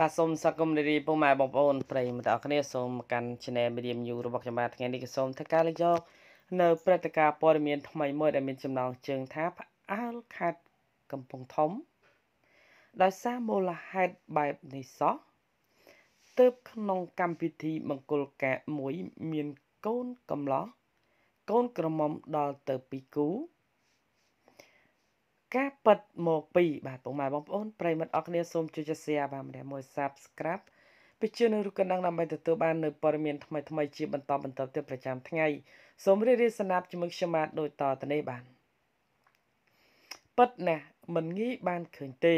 បាទសូមស្វាគមន៍រីពុកម៉ែបងប្អូនប្រិយមិត្តអរគ្នាសូមកាន់ Channel Medium New របស់ខ្ញុំបាទថ្ងៃនេះក៏សូមធ្វើការលើកយកនៅព្រឹត្តិការណ៍ព័ត៌មានថ្មីមួយដែលមានចំណងជើងថាផ្អើលខេត្តកំពង់ធំ ដោយសារមូលហេតុបែបនេះសោះទើបក្នុងកម្មវិធីមង្គលការមួយមានកូនកំឡោះកូនក្រមុំដល់ទៅ2គូ ការប៉ັດមកពីបាទពុកម៉ែបងប្អូនប្រិមិត្តអរគ្នាសូមជួយ share បាទម្នាក់មួយ Subscribe ពីជឿនៅរូបកណ្ដឹងដើម្បីទទួលបាននៅព័ត៌មានថ្មីថ្មីជាបន្តបន្តទៀតប្រចាំថ្ងៃសូមរីករាយស្នាប់ជាមួយខ្ញុំបាទដូចតទៅនេះបាទប៉ັດណាស់មិនងាយបានឃើញទេ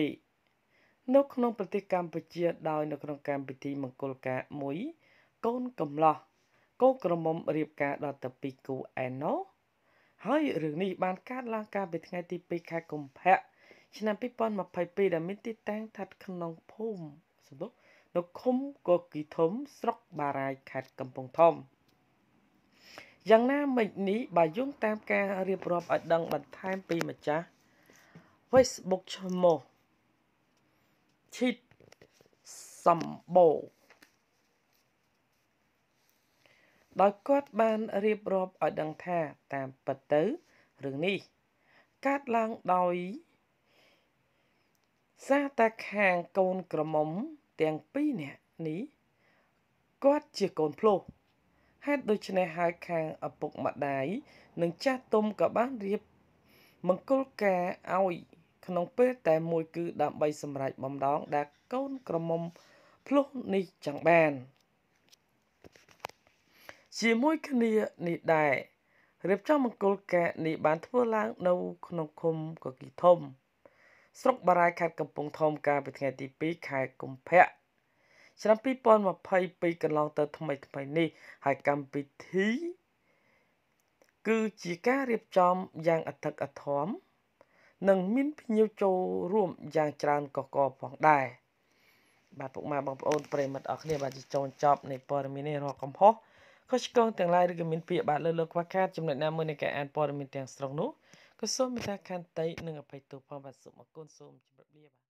នៅក្នុងប្រទេសកម្ពុជាដោយនៅក្នុងកម្មវិធីមង្គលការមួយកូនកំឡោះកូនក្រមុំរៀបការដល់ទៅពីគូឯណោះ ហើយរឿងនេះបានកើតឡើងកាលពីថ្ងៃទី2ខែកុម្ភៈឆ្នាំ2022ដែលមានទីតាំងស្ថិតក្នុងភូមិសំដុនៅឃុំកគីធំស្រុកបារាយខេត្តកំពង់ធំយ៉ាងណាមិញនេះបើយោងតាមការរៀបរាប់ឲ្យដឹងបន្ថែមពីម្ចាស់ Facebook ឈ្មោះឈីតសម្បូរ ដោយគាត់បានរៀបរាប់ឲ្យដឹងថាតាមពិតទៅរឿងនេះកើតឡើងដោយសារតែខាងកូនក្រមុំទាំងពីរនាក់នេះគាត់ជាកូនភ្លោះហេតុដូច្នេះហើយខាងឪពុកម្ដាយនិងចាស់ទុំក៏បានរៀបមង្គលការឲ្យក្នុងពេលតែមួយគឺដើម្បីសម្រេចបំដងដែលកូនក្រមុំភ្លោះនេះចង់បាន ជាមួយគ្នានេះដែររៀបចំមង្គលការនេះបានធ្វើឡើងនៅក្នុងឃុំកគីធំ ស្រុកបារាយខេត្តកំពង់ធំកាលពីថ្ងៃទី2ខែកុម្ភៈឆ្នាំ2022កន្លងទៅថ្មីថ្មីនេះហើយកម្មវិធីគឺជាការរៀបចំយ៉ាងអធិកអធមនិងមានភ្ញៀវចូលរួមយ៉ាងច្រើនកកកផងដែរបាទពុកម៉ែបងប្អូនប្រិមិត្តអរគ្នាបាទជាចូលចប់នៃព័ត៌មាននេះរកកំហុស ខុសឆ្គងទាំងឡាយឬក៏មានពាក្យបាទលើលើខ្វះខាតចំណុចណាមួយនៃការអានព័ត៌មានទាំងស្រុងនោះក៏សូមមេត្តាខន្តីនិងអភ័យទោសផងបាទសូមអរគុណសូមជម្រាបលាបាទ